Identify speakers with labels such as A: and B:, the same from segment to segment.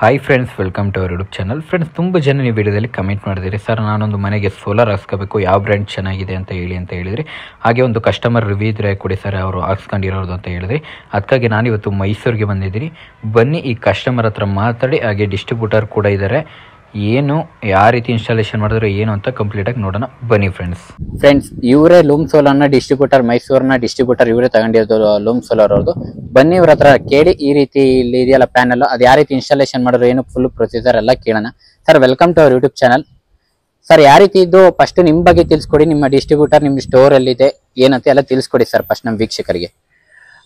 A: Hi friends welcome to our YouTube channel friends ತುಂಬ ಜನ ನೀವು ವಿಡಿಯೋದಲ್ಲಿ ಕಮೆಂಟ್ ಮಾಡಿದಿರಿ ಸರ್ ನಾನೊಂದು ಮನೆಗೆ ಸೋಲಾರ್ ಹಾಕ್ಸ್ಕೋಬೇಕು ಯಾವ ಬ್ರ್ಯಾಂಡ್ ಚೆನ್ನಾಗಿದೆ ಅಂತ ಹೇಳಿ ಅಂತ ಹೇಳಿದ್ರಿ. ಹಾಗೆ ಒಂದು ಕಸ್ಟಮರ್ ರಿವ್ಯೂ ಇದ್ರೆ ಕೊಡಿ ಸರ್ ಅವರು ಹಾಕ್ಸ್ಕೊಂಡಿರೋದು ಅಂತ ಹೇಳಿದ್ರಿ. ಅದಕ್ಕಾಗಿ ನಾನಿವತ್ತು ಮೈಸೂರಿಗೆ ಬಂದಿದ್ದೀನಿ. ಬನ್ನಿ ಈ ಕಸ್ಟಮರ್ ಹತ್ರ ಮಾತಾಡಿ, ಹಾಗೆ ಡಿಸ್ಟ್ರಿಬ್ಯೂಟರ್ ಕೂಡ ಇದ್ದಾರೆ ಏನು ಯಾವ ರೀತಿ ಇನ್ಸ್ಟಾಲೇಷನ್ ಮಾಡಿದ್ರು ಏನು ಅಂತ ಕಂಪ್ಲೀಟಾಗಿ ನೋಡೋಣ. ಬನ್ನಿ ಫ್ರೆಂಡ್ಸ್ ಫ್ರೆಂಡ್ಸ್ ಇವರೇ ಲೂಮ್ ಸೋಲಾರ್ನ ಡಿಸ್ಟ್ರಿಬ್ಯೂಟರ್ ಮೈಸೂರಿನ ಡಿಸ್ಟ್ರಿಬ್ಯೂಟರ್ ಇವರೇ ತಗೊಂಡಿರೋದು ಲೂಮ್ ಸೋಲಾರ್ ಅವ್ರದ್ದು. ಬನ್ನಿ ಇವ್ರ ಹತ್ರ ಕೇಳಿ ಈ ರೀತಿ ಇಲ್ಲಿ ಇದೆಯಲ್ಲ ಪ್ಯಾನಲ್ ಅದು ಯಾವ ರೀತಿ ಇನ್ಸ್ಟಾಲೇಷನ್ ಮಾಡಿದ್ರು ಏನು ಫುಲ್ ಪ್ರೊಸೀಜರ್ ಎಲ್ಲ ಕೇಳೋಣ. Sir welcome to our YouTube channel sir ಯಾವ ರೀತಿ ಇದ್ದು ಫಸ್ಟ್ ನಿಮ್ಮ ಬಗ್ಗೆ ತಿಳಿಸ್ಕೊಡಿ ನಿಮ್ಮ ಡಿಸ್ಟ್ರಿಬ್ಯೂಟರ್ ನಿಮ್ಮ ಸ್ಟೋರ್ ಎಲ್ಲಿದೆ ಏನಂತ ಎಲ್ಲ ತಿಳಿಸ್ಕೊಡಿ ಸರ್ ಫಸ್ಟ್ ನಮ್ಮ ವೀಕ್ಷಕರಿಗೆ.